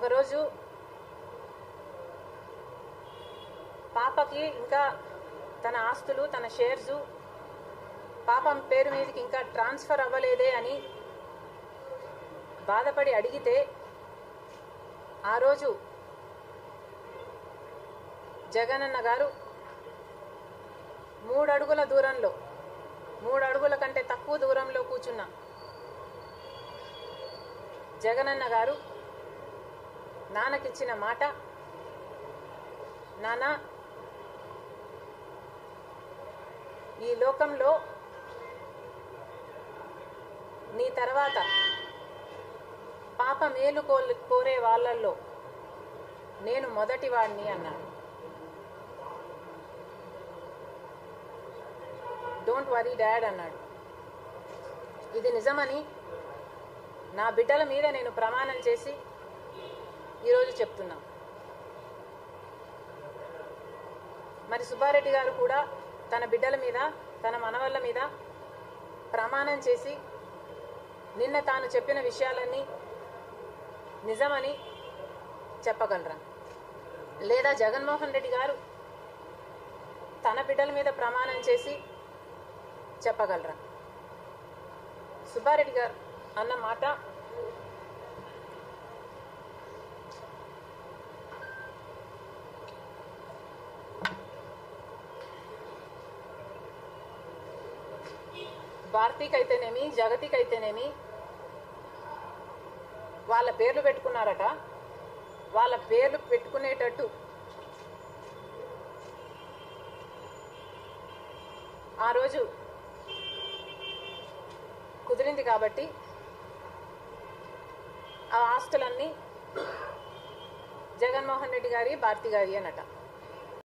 ఒకరోజు పాపకి ఇంకా తన ఆస్తులు తన షేర్స్ పాపం పేరు మీదకి ఇంకా ట్రాన్స్ఫర్ అవ్వలేదే అని బాధపడి అడిగితే ఆ రోజు జగనన్న గారు మూడు అడుగుల దూరంలో మూడు అడుగుల కంటే తక్కువ దూరంలో కూర్చున్న జగనన్న గారు నాన్నకిచ్చిన మాట. నాన్న ఈ లోకంలో నీ తర్వాత పాప మేలు కోరే వాళ్ళల్లో నేను మొదటివాడిని అన్నాను. డోంట్ వరీ డాడ్ అన్నాడు. ఇది నిజమని నా బిడ్డల మీద నేను ప్రమాణం చేసి చెప్తున్నా. మరి సుబ్బారెడ్డి గారు కూడా తన బిడ్డల మీద తన మనవళ్ళ మీద ప్రమాణం చేసి నిన్న తాను చెప్పిన విషయాలన్నీ నిజమని చెప్పగలరా? లేదా జగన్మోహన్ రెడ్డి గారు తన బిడ్డల మీద ప్రమాణం చేసి చెప్పగలరా? సుబ్బారెడ్డి గారు అన్న మాట భారతీకైతేనేమి జగతికైతేనేమి వాళ్ళ పేర్లు పెట్టుకున్నారట. వాళ్ళ పేర్లు పెట్టుకునేటట్టు ఆ రోజు కుదిరింది కాబట్టి ఆ ఆస్తులన్నీ జగన్మోహన్ రెడ్డి గారి భారతి గారి అనట